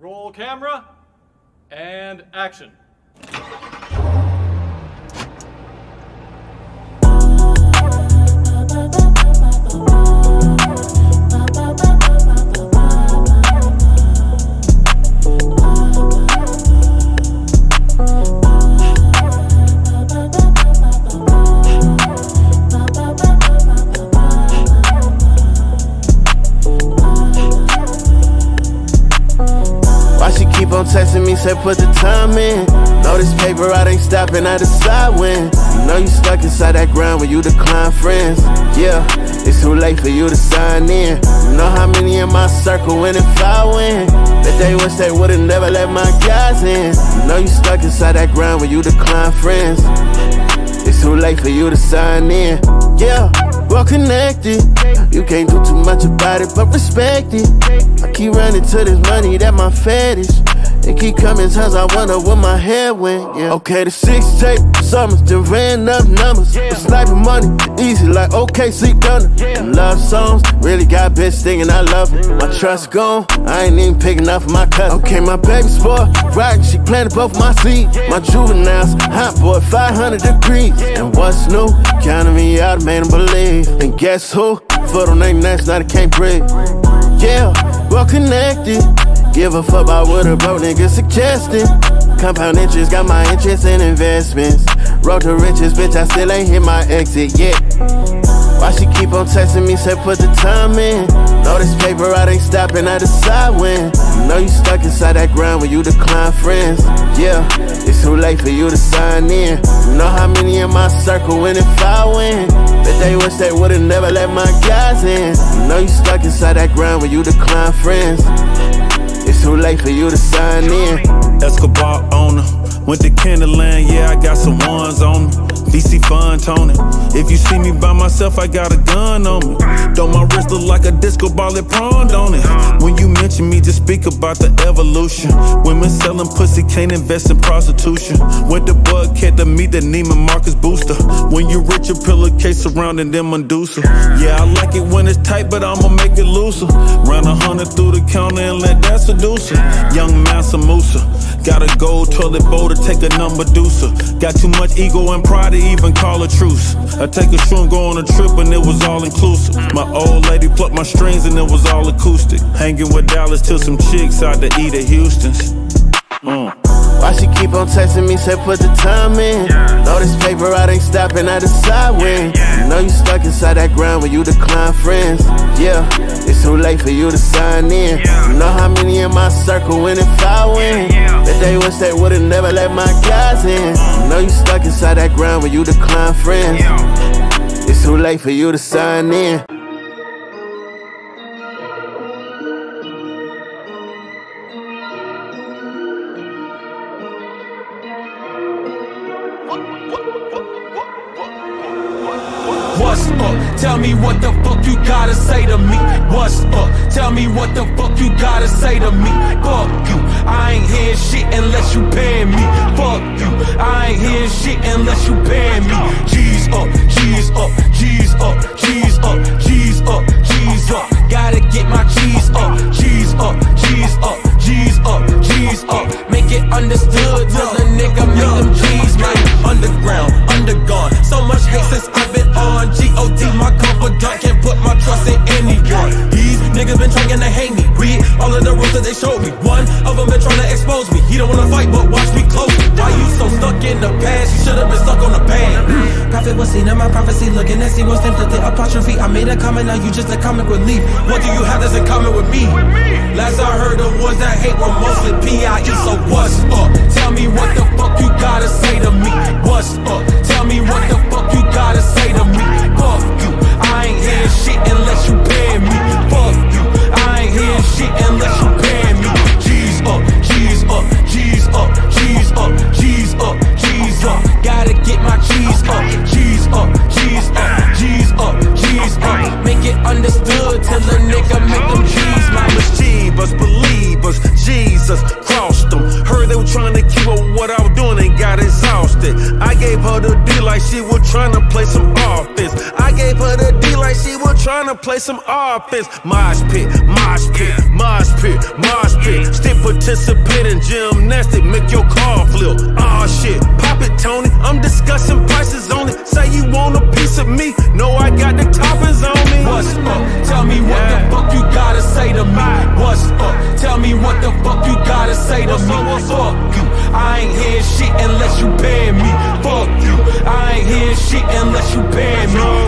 Roll camera and action. Texting me, say put the time in. Know this paper I ain't stopping, I decide when. You know you stuck inside that ground when you decline friends. Yeah, it's too late for you to sign in. You know how many in my circle win if I win. Bet they wish they would've never let my guys in. You know you stuck inside that ground when you decline friends. It's too late for you to sign in. Yeah, well connected. You can't do too much about it, but respect it. I keep running to this money that my fetish. It keep coming times I wonder where my head went. Yeah. Okay, the six tape summers, then ran up numbers. Yeah. Sniping money, easy like okay, sleep thunder. Them Love songs, really got bitch thinking I love it. My trust gone, I ain't even picking up my cousin. Okay, my baby sport, riding, she planted both my seeds. My juveniles, hot boy, 500 degrees. And what's new? Counting me out, made 'em believe. And guess who? Their necks, now they can't breathe. Yeah, well connected. Give a fuck about what a broke nigga suggested. Compound interest, got my interest in investments. Road to riches, bitch, I still ain't hit my exit yet. Why she keep on texting me, say put the time in. Know this paper out ain't stopping, I decide when. You know you stuck inside that ground when you decline friends. Yeah, it's too late for you to sign in. You know how many in my circle win if I win. Bet they wish they would've never let my guys in. You know you stuck inside that ground when you decline friends. It's too late for you to sign in. Escobar owner. Went to Candyland, yeah, I got some ones on me. VC fun toning. If you see me by myself, I got a gun on me. Though my wrist look like a disco ball at prawn, don't it? When you mention me, just speak about the evolution. Women selling pussy can't invest in prostitution. Went to Buckhead to meet the Neiman Marcus booster. When you rich, your pillowcase surrounding them Medusa. Yeah, I like it when it's tight, but I'ma make it looser. Run a hundred through the counter and let that seduce her. Young Mansa Musa. Got a gold toilet bowl to take a number deucer. Got too much ego and pride to even call a truce. I take a shroom, go on a trip, and it was all inclusive. My old lady plucked my strings, and it was all acoustic. Hanging with Dallas till some chicks out to eat at Houston's. Mm. Why she keep on texting me, say put the time in. Know this paper I ain't stopping, I decide when. You know you stuck inside that ground when you decline friends. Yeah, it's too late for you to sign in. You know how many in my circle win if I win. Bet they wish they would've never let my guys in. Uh. You know you stuck inside that ground when you decline friends. It's too late for you to sign in. What's up? Tell me what the fuck you gotta say to me. What's up? Tell me what the fuck you gotta say to me. Fuck you. I ain't hearing shit unless you pay me. Fuck you. I ain't hearing shit unless you pay me. G's up, G's up, G's up, G's up, G's up, G's up. Gotta get my G's up, G's up, G's up, G's up, G's up. Make it understood till the nigga make them G's, man. Underground, undergone. So much hate since I've been on G.O.D. My confidant can't put my trust in anyone. These niggas been trying to hate me. Read all of the rules that they showed me. One of them been trying to expose me. He don't wanna fight, but watch me closely. Why you so stuck in the past? You should've been stuck on the past. Prophet was seen in my prophecy, looking at see what's inflicted apostrophe. I made a comment, now you just a comic relief. What do you have that's in common with me? Last I heard, the ones that hate were mostly P.I.E. So what's up? Tell me what the fuck you gotta say to me. What's up? Tell me what the fuck you gotta say to me. Fuck you. I ain't hearing shit unless you understood till a nigga make them G's, man. Mischievous believers, Jesus crossed them. Heard they were trying to keep up what I was doing and got exhausted. I gave her the D like she was trying to play some offense. I gave her the D like she was trying to play some offense. Mosh pit, mosh pit, mosh pit, mosh pit. Stick participant in gymnastics, make your car flip. Ah shit, pop it, Tony. I'm discussing prices only. Say you want a piece of me, no, I got the toppings on me. What's up? Tell me what the fuck you gotta say to me. What's up? Tell me what the fuck you gotta say to me. Fuck you. I ain't hear shit unless you pay me. Fuck you. I ain't hear shit unless you pay me.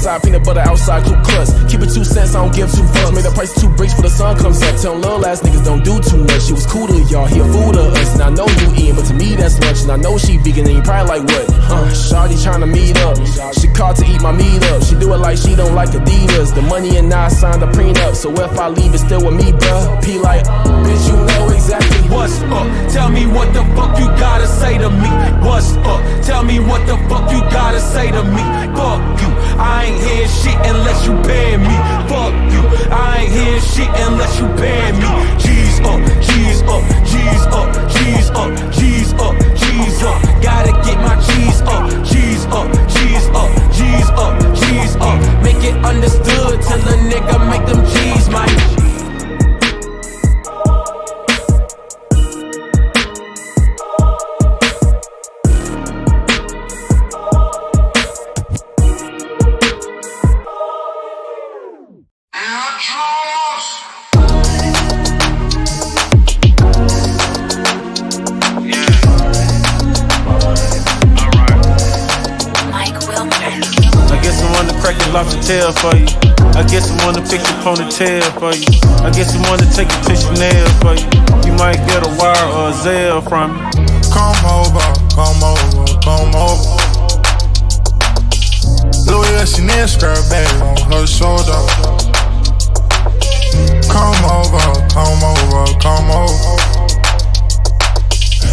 Inside peanut butter, outside Ku Klux. Keep it two cents, I don't give two fucks. Made the price two bricks for the sun comes up. Tell little ass niggas don't do too much. She was cool to y'all, he a fool to us. And I know you eating, but to me that's lunch. And I know she vegan, and you probably like what? Huh? Shawty to meet up. She called to eat my meat up. She do it like she don't like Adidas. The money and I signed a prenup. So if I leave, it's still with me, bruh. P like, bitch, you know exactly What's up? Tell me what the fuck you gotta say to me. What's up? Tell me what the fuck you gotta say to me. Fuck you. I ain't hear shit unless you pay me. Fuck you. I ain't hear shit unless you pay me. G's up, G's up, G's up, G's up, G's up, someone to crack your lobster tail for you. I guess someone to fix your ponytail for you. I guess someone to take you to Chanel for you. You might get a wire or a Zelle from me. Come over, come over, come over. Louis Chanel skirt bag on her shoulder. Come over, come over, come over.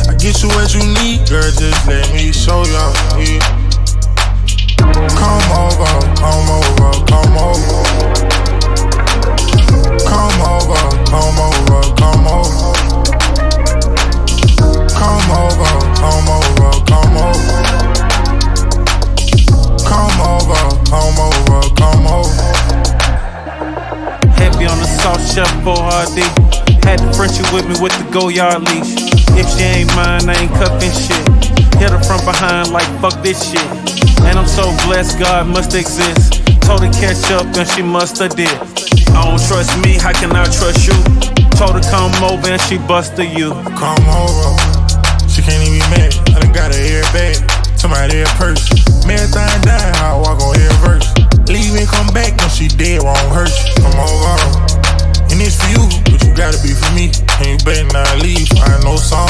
I get you what you need, girl. Just let me show you. Yeah. With the Goyard leash. If she ain't mine, I ain't cuffing shit. Hit her from behind like fuck this shit. And I'm so blessed, God must exist. Told her catch up and she must have did. I don't trust me, how can I trust you? Told her come over and she busted you. Come over. She can't even be mad. I done got her hair. To my hair purse. Marathon down, I walk on air verse. Leave and come back, no, she dead, won't hurt. you. Come over. And it's for you, but you gotta be for me. You better not leave, find no song.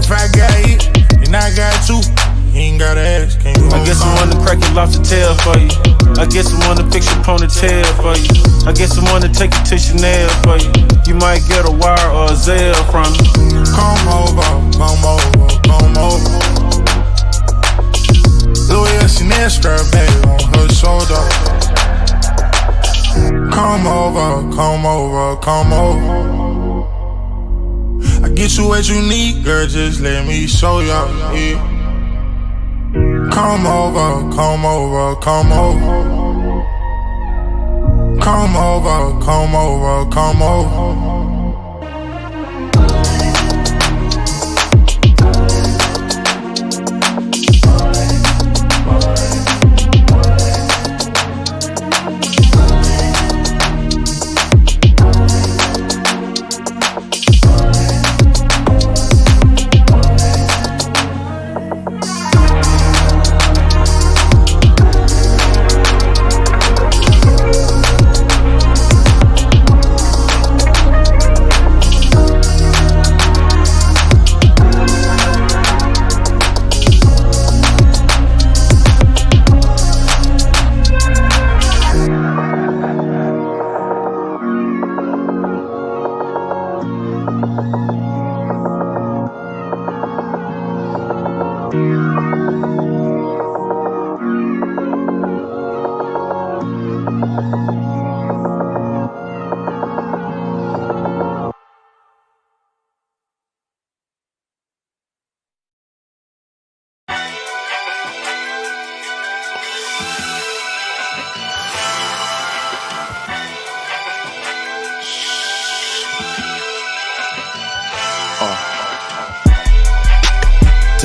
If I got it, then I got two. You ain't gotta ask, can you I guess someone to crack your lobster tail for you. I guess someone to fix your ponytail for you. I guess someone to take you to Chanel for you. You might get a wire or a Zelle from me. Come over, come over, come over. Louis Chanel skirt bag on her shoulder. Come over, come over, come over. I get you what you need, girl. Just let me show you. Come over, come over, come over. Come over, come over, come over.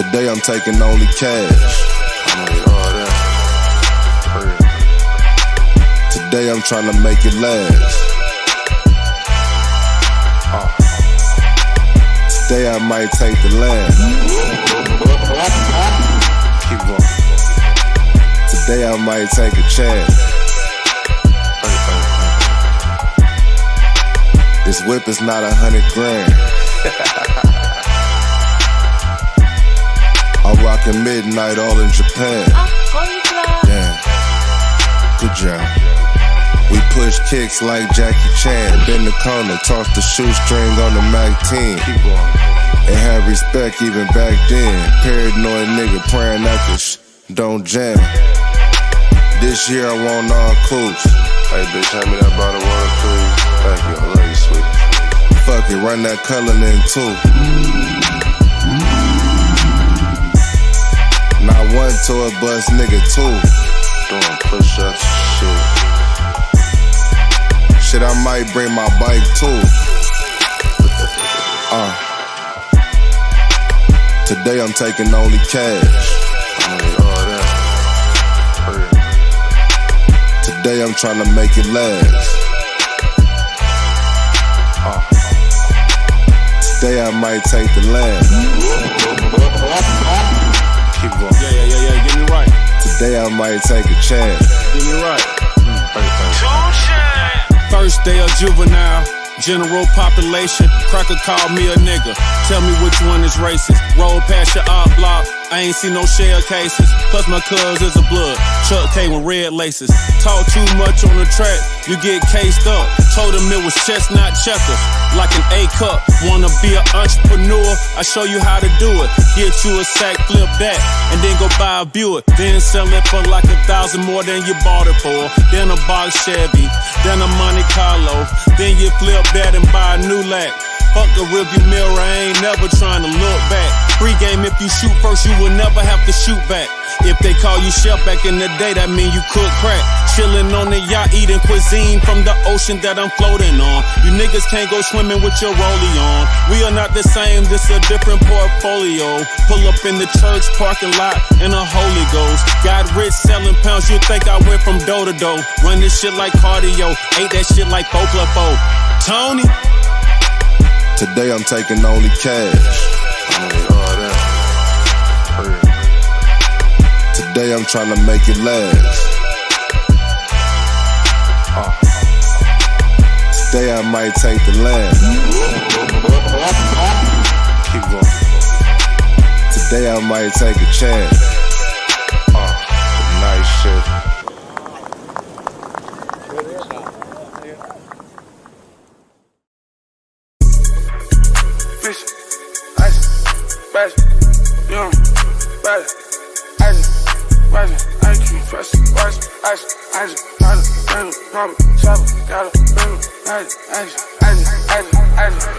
Today I'm taking only cash. Today I'm trying to make it last. Today I might take the going. Today I might take a chance. This whip is not a hundred grand. I'm rocking midnight all in Japan. Damn. Good job. We push kicks like Jackie Chan. Bend the corner, toss the shoestring on the Mac 10. And have respect even back then. Paranoid nigga praying that the sh- don't jam. This year I want all coops. Hey bitch, hand me that bottle of water, please. Thank you, I love you, sweet. Fuck it, run that color in too. Not one to a bus, nigga two. Doing push-ups, shit. Shit, I might bring my bike too. Uh. Today I'm taking only cash. Today I'm trying to make it last. Uh. Today I might take the land. Keep going. Yeah, yeah, yeah, yeah. Get me right. Today I might take a chance. Get me right. First day of juvenile, general population. Cracker called me a nigga. Tell me which one is racist. Roll past your op block. I ain't seen no shell cases. Plus my cuz is a blood. Chuck K with red laces. Talk too much on the track, you get cased up. Told him it was chestnut checkers, like an A cup. Wanna be an entrepreneur? I show you how to do it. Get you a sack, flip that, and then go buy a Buick. Then sell it for like a thousand more than you bought it for. Then a box Chevy, then a Monte Carlo. Then you flip that and buy a new lack. Fuck a rearview mirror, I ain't never trying to look back. Free game, if you shoot first, you will never have to shoot back. If they call you chef back in the day, that mean you cook crack. Chillin' on the yacht, eating cuisine from the ocean that I'm floating on. You niggas can't go swimming with your rollie on. We are not the same, this a different portfolio. Pull up in the church parking lot in a Holy Ghost. Got rich selling pounds, you think I went from door to door. Run this shit like cardio, ate that shit like 4 plus 4. Tony. Today I'm taking only cash. Today I'm trying to make it last. Today I might take the land. Today I might take a chance. Bash, young, bash, ice, bash, IQ, fresh, wash, ice, ice, ice, bring pump, chopper, got a bring ice, ice, ice, ice, ice.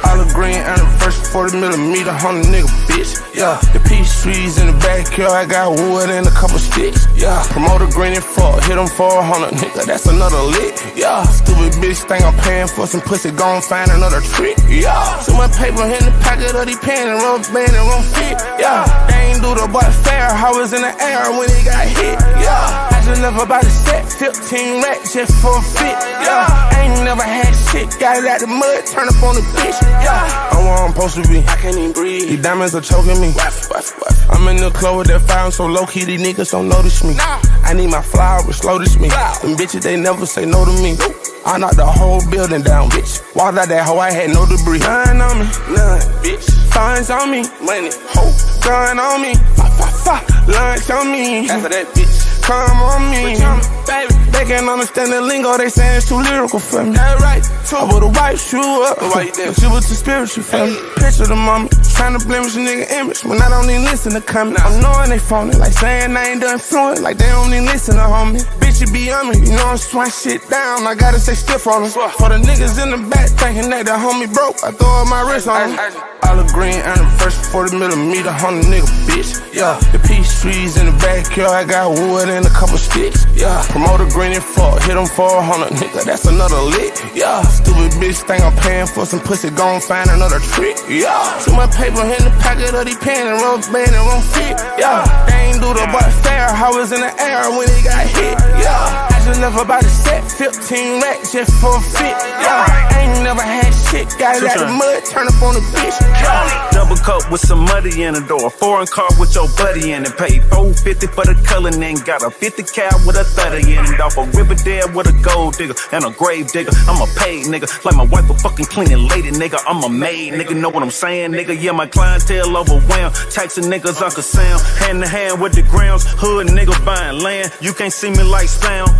Olive green anniversary, 40 millimeter, 100 nigga, bitch. Yeah, the peace trees in the backyard, I got wood and a couple sticks. Yeah, promoter green and fuck, hit them for a hundred, nigga, that's another lick. Yeah, stupid bitch think I'm paying for some pussy, gon' find another trick. Yeah, too much paper in the pocket of these pants and run band and run fit. Yeah, they ain't do the boy fair, how was in the air when he got hit. Yeah, just left about the set, 15 racks just for a fit. Yeah, ain't never had shit, got it out the mud, turn up on the bitch. Yeah, I'm where I'm supposed to be. I can't even breathe. These diamonds are choking me. I'm in the club with that fire, I'm so low key, these niggas don't notice me. I need my flowers, slow this me. Them bitches, they never say no to me. I knocked the whole building down, bitch. Walked out that hoe, I had no debris. None on me, none, bitch. Fines on me, money, hoe. Gun on me, fa fa fa. Lunch on me. After that, bitch. Come on me, baby. They can't understand the lingo, they saying it's too lyrical for me. That right, too. I would've wiped you up, why you but you was too spiritual for me. Picture the moment, trying to blemish a nigga image when I don't even listen to comment. I'm knowing they phony, like saying I ain't done fluent, like they don't even listen to homie. Bitch, she be on me. You know I'm swine shit down, I gotta stay stiff on her. For the niggas in the back thinking that the homie broke, I throw up my wrist on him. Olive green first 40 millimeter, 100 nigga, bitch. Yeah, the peace trees in the backyard, I got wood and a couple sticks. Yeah, promoter green and fuck, hit them for a hundred, nigga, that's another lick. Yeah, stupid bitch think I'm paying for some pussy, gon' find another trick. Yeah, too much paper in the pocket of these pen and run band and run fit. Yeah, they ain't do the butt fair, I was in the air when he got hit. Yeah, I just left about a set, 15 racks just for a fit. Yeah, ain't never had shit, got it out the mud, turn up on the bitch. Yeah. Double cup with some muddy in the door. Foreign car with your buddy in it. Pay 450 for the color and got a 50 cal with a 30 in it. Off a Riverdale with a gold digger and a grave digger. I'm a paid nigga. Like my wife a fucking cleaning lady nigga. I'm a maid nigga. Know what I'm saying nigga? Yeah, my clientele overwhelmed. Taxing niggas Uncle Sam. Hand to hand with the grounds. Hood nigga buying land. You can't see me like sound.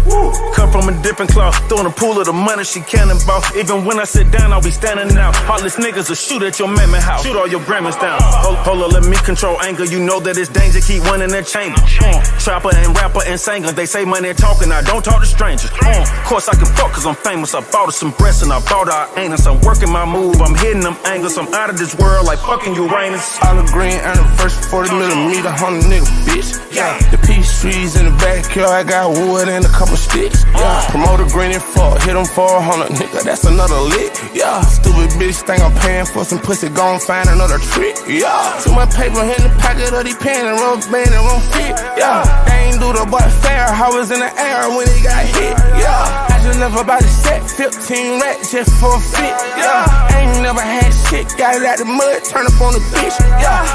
Cut from a different cloth. Throwing a pool of the money she cannonball. Even when I sit down, I'll be standing out. Heartless niggas will shoot at your mammy house. Shoot all your grandmas down. Hold, hold up, let me control anger. You know that it's danger. Keep one in the chamber. Uh, trapper and rapper and singer. They say money talking. I don't talk to strangers. Uh, of course I can fuck cause I'm famous. I bought her some breasts and I bought her an anus. I'm working my move. I'm hitting them angles. I'm out of this world like fucking Uranus. Olive green and the first 40 millimeter, 100 nigga, bitch. Yeah, the peach trees in the backyard, I got wood and a couple sticks. Yeah, promoter green and fuck, hit them for a hundred, nigga, that's another lick. Yeah, stupid bitch think I'm paying for some pussy, gon' find another trick. Yeah, too much paper in the pocket of these pen and run band and run fit. Yeah, they ain't do the butt fair, I was in the air when he got hit. Yeah, I just left about a set, 15 racks just for a fit. Yeah, ain't never had shit, got it out the mud, turn up on the bitch. Yeah.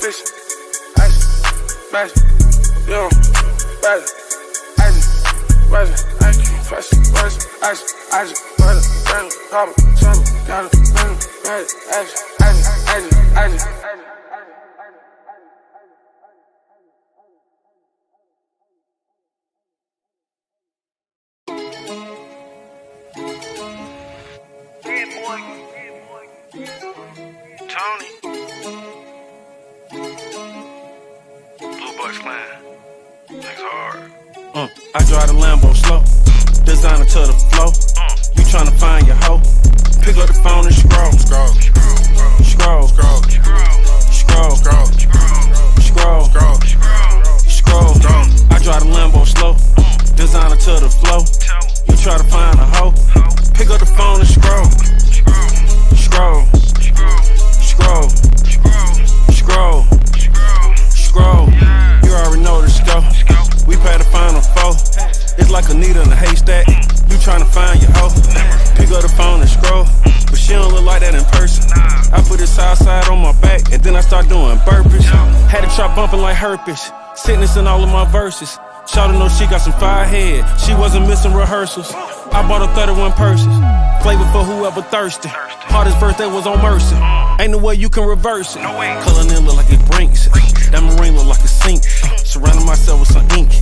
Fish, ice, mash, yo, bash, ice, mash, ice, fresh, fresh, ice, ice, butter, butter, pop, trouble, got it, butter, butter, ice, ice, ice, herpes. Sickness in all of my verses. Shawty know she got some fire head. She wasn't missing rehearsals. I bought her 31 purses. Flavor for whoever thirsty. Hardest birthday was on Mercy. Ain't no way you can reverse it. Color in look like it brinks. That marine look like a sink. Surrounding myself with some ink.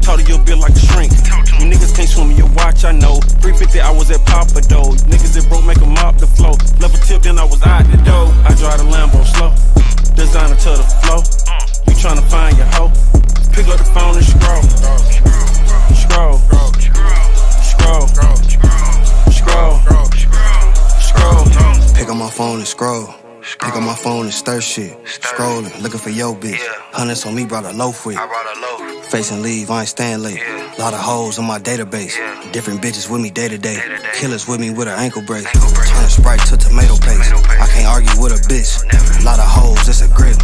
Taught your bill like a shrink. You niggas can't swim in your watch, I know. 350, I was at Papa Dough. Niggas that broke, make them mop the flow. Level tip, then I was out the door. I drive the Lambo slow. Designer to the flow. You tryna find your hoe. Pick up the phone and scroll. Scroll. Scroll. Scroll. Scroll. Pick up my phone and scroll. Pick up my phone and stir shit. Scrolling, looking for your bitch. Hundreds on me, brought a loaf with. Facing leave, I ain't staying late. Lot of hoes on my database. Different bitches with me day to day. Killers with me with an ankle brace. Turn a sprite to tomato paste. I can't argue with a bitch. Lot of hoes, it's a grip.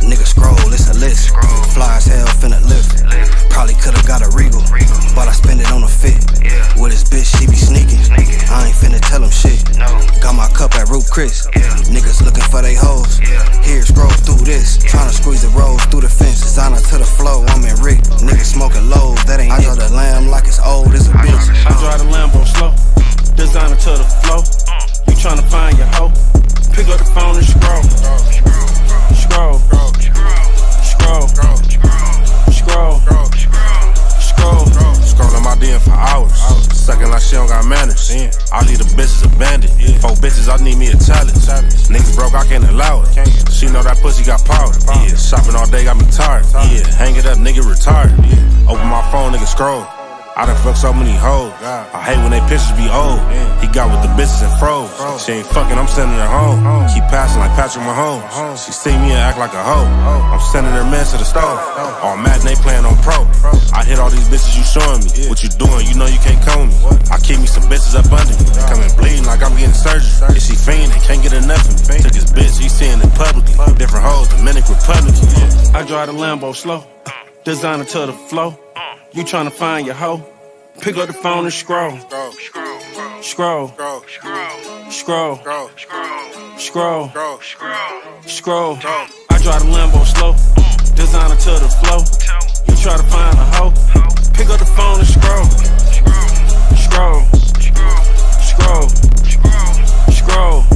Nigga scroll, it's a list. Fly as hell, finna lift. Probably could've got a regal, but I spend it on a fit. With his bitch, she be sneaking. I ain't finna tell him shit. Got my cup at Root Chris. Niggas looking for they hoes. Here, scroll through this. Tryna squeeze the rolls through the fence. Designer to the flow, I'm in Rick. Niggas smoking low, that ain't I it. the lamb like it's old as a bitch. I drive the Lambo slow. Designer to the flow. You tryna find your hoe. Pick up the phone and scroll. Scroll. Scroll. Scroll. Scroll. Scroll scrolling my DM for hours. Sucking like she don't got manners. I leave the bitches abandoned. Four bitches, I need me a challenge. Niggas broke, I can't allow it. She know that pussy got power. Yeah, shopping all day got me tired. Yeah, hang it up, nigga retired. Open my phone, nigga scroll. I done fucked so many hoes. I hate when they pictures be old. He got with the bitches and froze. She ain't fucking, I'm sending her home. Keep passing like Patrick Mahomes. She see me and act like a hoe. I'm sending her man to the stove. All matinee playing on pro. I hit all these bitches you showing me. What you doing? You know you can't come me. I keep me some bitches up under me. Coming bleeding like I'm getting surgery. If she fiending, can't get enough of me. Took his bitch, he seeing it publicly. Different hoes, Dominican Republic. I drive the Lambo slow. Designer to the flow. You tryna find your hoe? Pick up the phone and scroll. Scroll. Scroll. Scroll. Scroll. Scroll. I drive the Lambo slow. Designer to the flow. You try to find a hoe? Pick up the phone and scroll. Scroll. Scroll. Scroll. Scroll.